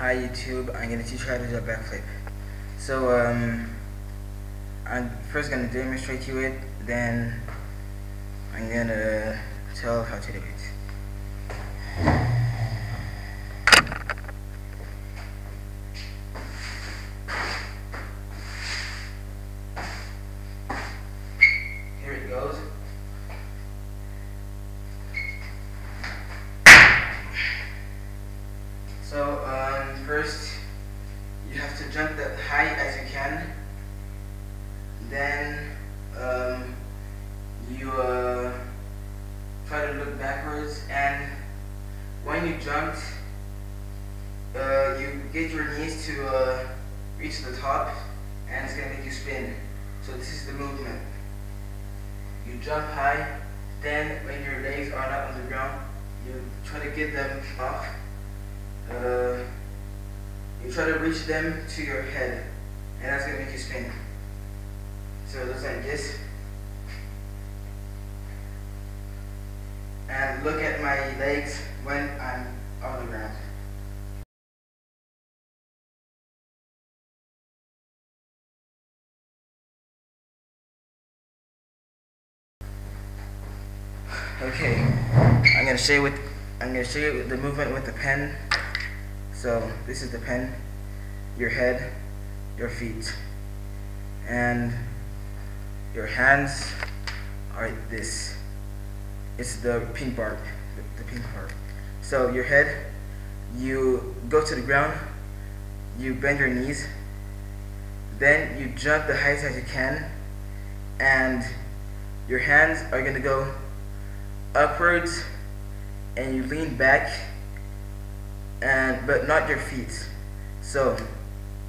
Hi YouTube, I'm gonna teach you how to do a backflip. So um, I'm first gonna demonstrate you it, then I'm gonna tell how to do it. High as you can. Then um, you uh, try to look backwards, and when you jumped, uh, you get your knees to uh, reach the top, and it's gonna make you spin. So this is the movement. You jump high, then when your legs are not on the ground, you try to get them off uh, you try to reach them to your head, and that's gonna make you spin. So it looks like this. And look at my legs when I'm on the ground. Okay, I'm gonna show you with I'm gonna show you the movement with the pen. So this is the pen, your head, your feet, and your hands are this. It's the pink part, the, pink part. So your head, you go to the ground, you bend your knees, then you jump the highest as you can, and your hands are gonna go upwards and you lean back and but not your feet. So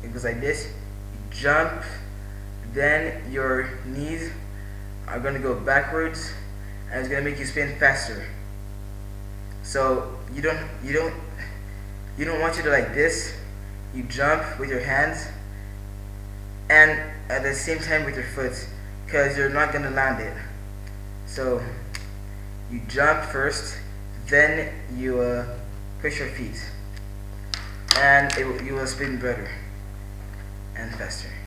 it goes like this. Jump then your knees are going to go backwards and it's going to make you spin faster. So you don't you don't you don't want you to like this. You jump with your hands and at the same time with your foot because you're not going to land it. So you jump first, then you uh, push your feet, and it, you will spin better and faster.